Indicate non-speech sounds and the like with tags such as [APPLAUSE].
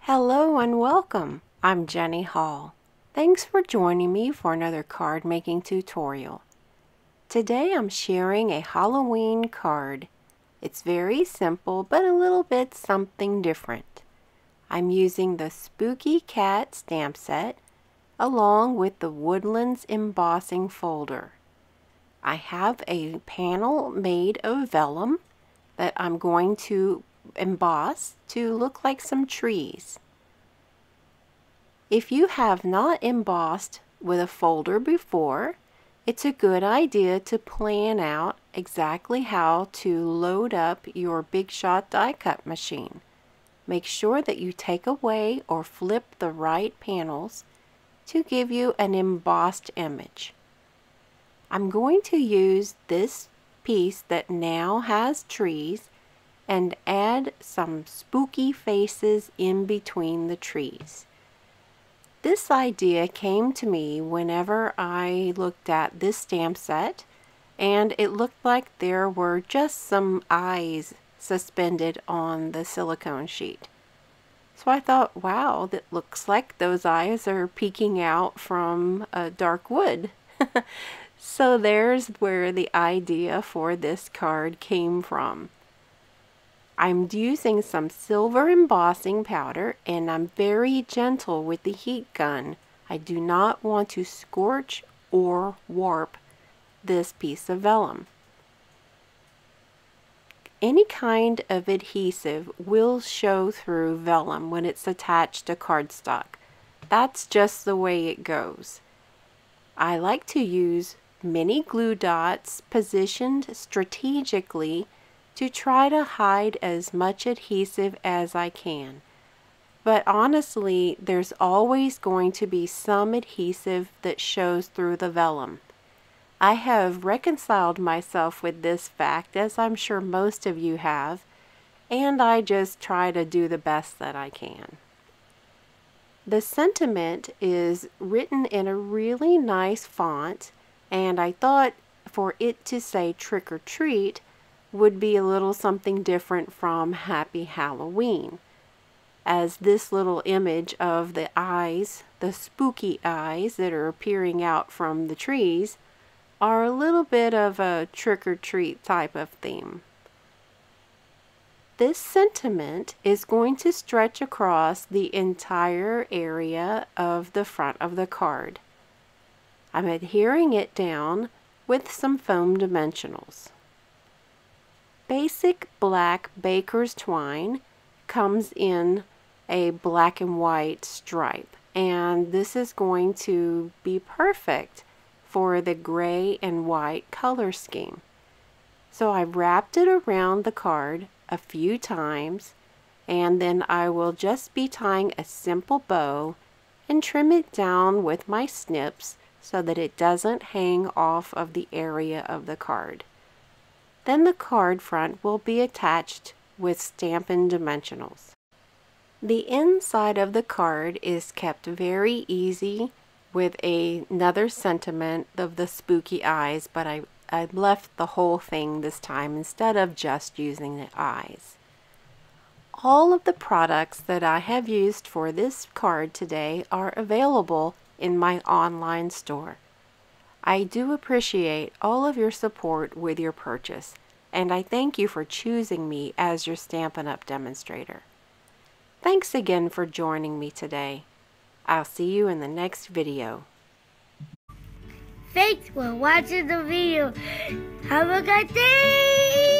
Hello and welcome. I'm Jenny Hall. Thanks for joining me for another card making tutorial. Today I'm sharing a Halloween card. It's very simple but a little bit something different. I'm using the Spooky Cat stamp set along with the Woodlands embossing folder. I have a panel made of vellum that I'm going to emboss to look like some trees. If you have not embossed with a folder before, it's a good idea to plan out exactly how to load up your Big Shot die cut machine. Make sure that you take away or flip the right panels to give you an embossed image. I'm going to use this piece that now has trees and add some spooky faces in between the trees. This idea came to me whenever I looked at this stamp set and it looked like there were just some eyes suspended on the silicone sheet. So I thought, wow, that looks like those eyes are peeking out from a dark wood. [LAUGHS] so there's where the idea for this card came from. I'm using some silver embossing powder and I'm very gentle with the heat gun. I do not want to scorch or warp this piece of vellum. Any kind of adhesive will show through vellum when it's attached to cardstock. That's just the way it goes. I like to use mini glue dots positioned strategically to try to hide as much adhesive as I can. But honestly, there's always going to be some adhesive that shows through the vellum. I have reconciled myself with this fact, as I'm sure most of you have, and I just try to do the best that I can. The sentiment is written in a really nice font, and I thought for it to say trick or treat, would be a little something different from Happy Halloween. As this little image of the eyes, the spooky eyes that are appearing out from the trees, are a little bit of a trick or treat type of theme. This sentiment is going to stretch across the entire area of the front of the card. I'm adhering it down with some foam dimensionals. Basic black baker's twine comes in a black and white stripe and this is going to be perfect for the gray and white color scheme. So I've wrapped it around the card a few times and then I will just be tying a simple bow and trim it down with my snips so that it doesn't hang off of the area of the card. Then the card front will be attached with Stampin' Dimensionals. The inside of the card is kept very easy with a, another sentiment of the spooky eyes, but I, I left the whole thing this time instead of just using the eyes. All of the products that I have used for this card today are available in my online store. I do appreciate all of your support with your purchase, and I thank you for choosing me as your Stampin' Up! demonstrator. Thanks again for joining me today. I'll see you in the next video. Thanks for watching the video. Have a good day!